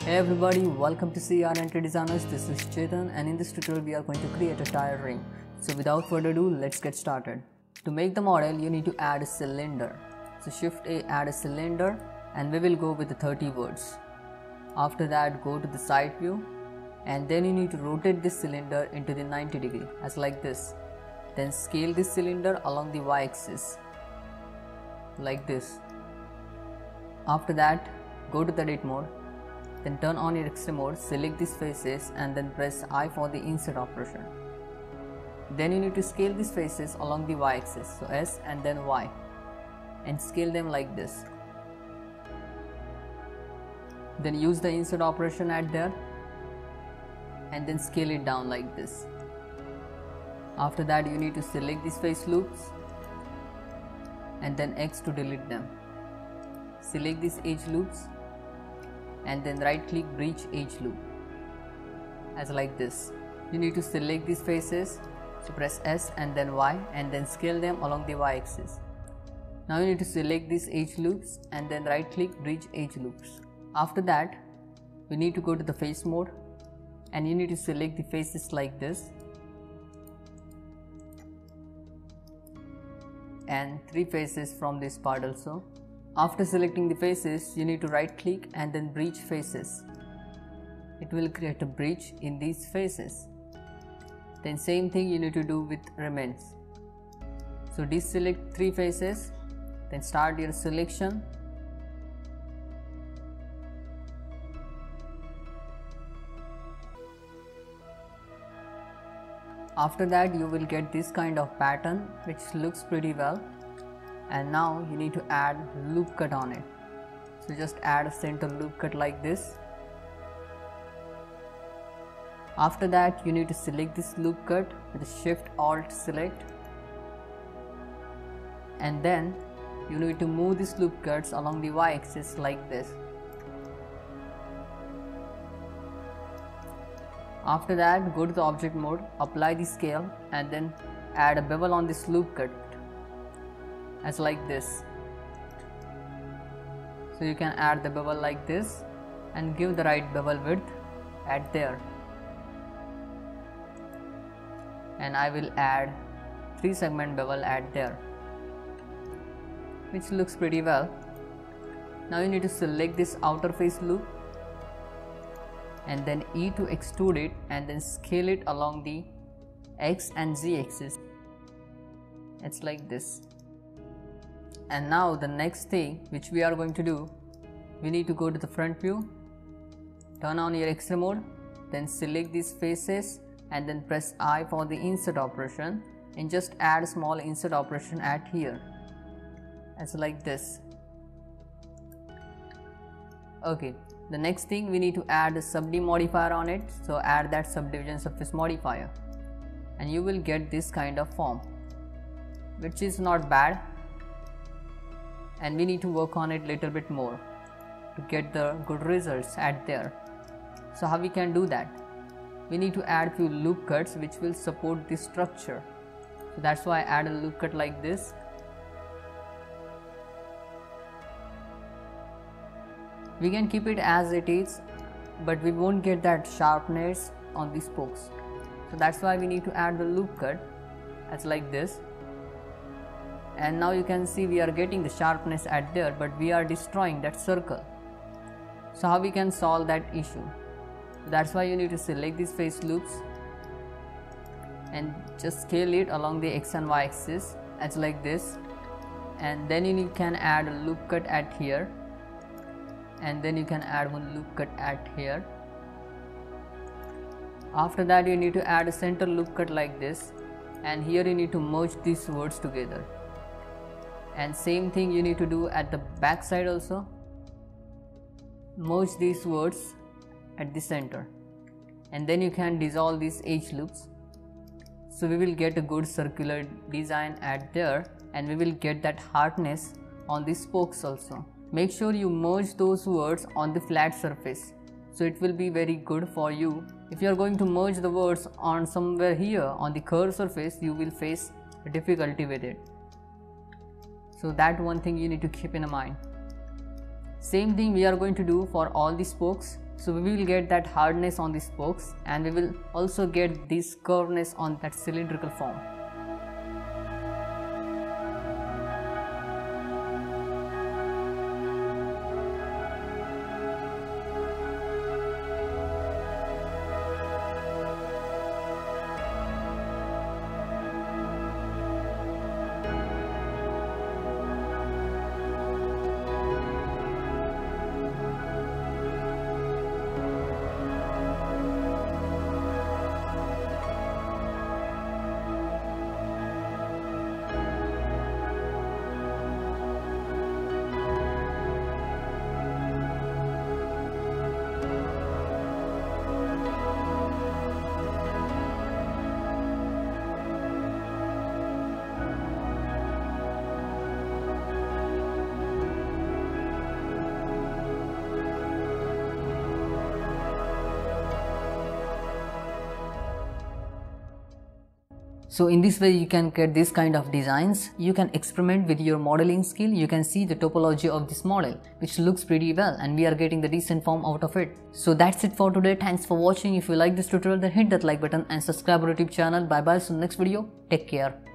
Hey everybody, welcome to CRNT Designers. This is Chetan and in this tutorial we are going to create a tire ring. So without further ado, let's get started. To make the model, you need to add a cylinder. So shift A, add a cylinder and we will go with the 30 verts. After that, go to the side view and then you need to rotate this cylinder into the 90 degree as like this. Then scale this cylinder along the y-axis like this. After that, go to the edit mode then turn on your X-ray mode, select these faces and then press I for the inset operation. Then you need to scale these faces along the y-axis, so S and then Y and scale them like this. Then use the inset operation at there and then scale it down like this. After that you need to select these face loops and then X to delete them. Select these edge loops and then right click bridge edge loop as like this. You need to select these faces so press S and then Y and then scale them along the Y axis. Now you need to select these edge loops and then right click bridge edge loops. After that we need to go to the face mode and you need to select the faces like this and three faces from this part also after selecting the faces, you need to right click and then bridge faces. It will create a bridge in these faces. Then same thing you need to do with remains. So deselect three faces, then start your selection. After that you will get this kind of pattern which looks pretty well and now you need to add loop cut on it. So just add a center loop cut like this. After that you need to select this loop cut with the shift alt select. And then you need to move these loop cuts along the y-axis like this. After that go to the object mode apply the scale and then add a bevel on this loop cut as like this. So you can add the bevel like this and give the right bevel width at there. And I will add 3 segment bevel at there which looks pretty well. Now you need to select this outer face loop and then E to extrude it and then scale it along the X and Z axis. It's like this and now the next thing which we are going to do we need to go to the front view turn on your x-ray mode then select these faces and then press I for the inset operation and just add a small inset operation at here. As like this. Okay the next thing we need to add a subd modifier on it. So add that subdivision surface modifier. And you will get this kind of form which is not bad and we need to work on it a little bit more to get the good results at there. So how we can do that? We need to add few loop cuts which will support this structure. So that's why I add a loop cut like this. We can keep it as it is but we won't get that sharpness on the spokes. So that's why we need to add the loop cut. As like this and now you can see we are getting the sharpness at there but we are destroying that circle. So how we can solve that issue? That's why you need to select these face loops and just scale it along the x and y axis as like this. And then you can add a loop cut at here. And then you can add one loop cut at here. After that you need to add a center loop cut like this. And here you need to merge these verts together and same thing you need to do at the back side also. Merge these verts at the center. And then you can dissolve these edge loops. So we will get a good circular design at there. And we will get that hardness on the spokes also. Make sure you merge those verts on the flat surface. So it will be very good for you. If you are going to merge the verts on somewhere here on the curved surface you will face difficulty with it so that one thing you need to keep in mind same thing we are going to do for all the spokes So we will get that hardness on the spokes and we will also get this curveness on that cylindrical form. So in this way you can get this kind of designs. You can experiment with your modeling skill. You can see the topology of this model which looks pretty well and we are getting the decent form out of it. So that's it for today. Thanks for watching. If you like this tutorial then hit that like button and subscribe our YouTube channel. Bye bye. So next video. Take care.